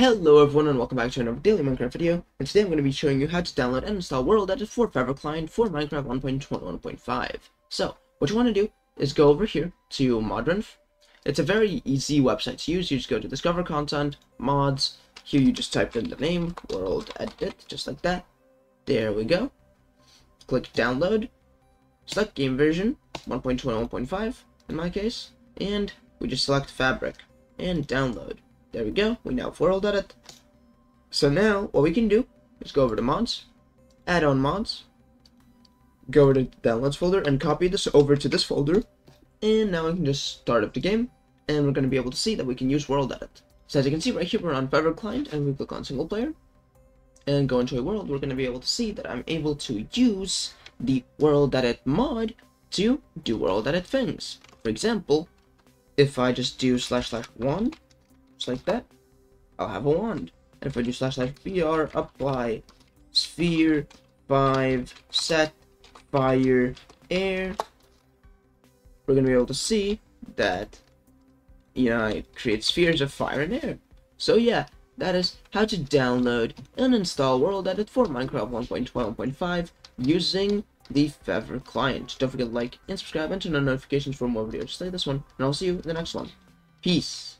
Hello everyone and welcome back to another daily Minecraft video, and today I'm going to be showing you how to download and install World Edit for Feather Client for Minecraft 1.21.5. So, what you want to do is go over here to Modrinth. It's a very easy website to use, you just go to Discover Content, Mods, here you just type in the name, World Edit, just like that. There we go. Click Download, select Game Version, 1.21.5 in my case, and we just select Fabric, and Download. There we go. We now have World Edit. So now, what we can do is go over to Mods, Add on Mods, go over to Downloads folder, and copy this over to this folder. And now we can just start up the game, and we're going to be able to see that we can use World Edit. So as you can see right here, we're on Feather Client, and we click on Single Player, and go into a world, we're going to be able to see that I'm able to use the World Edit mod to do World Edit things. For example, if I just do slash slash one, just like that, I'll have a wand. And if I do slash slash br apply sphere 5 set fire air, we're gonna be able to see that you know it creates spheres of fire and air. So yeah, that is how to download and install World Edit for Minecraft 1.12.5 using the Feather client. Don't forget to like and subscribe and turn on notifications for more videos. like this one, and I'll see you in the next one. Peace.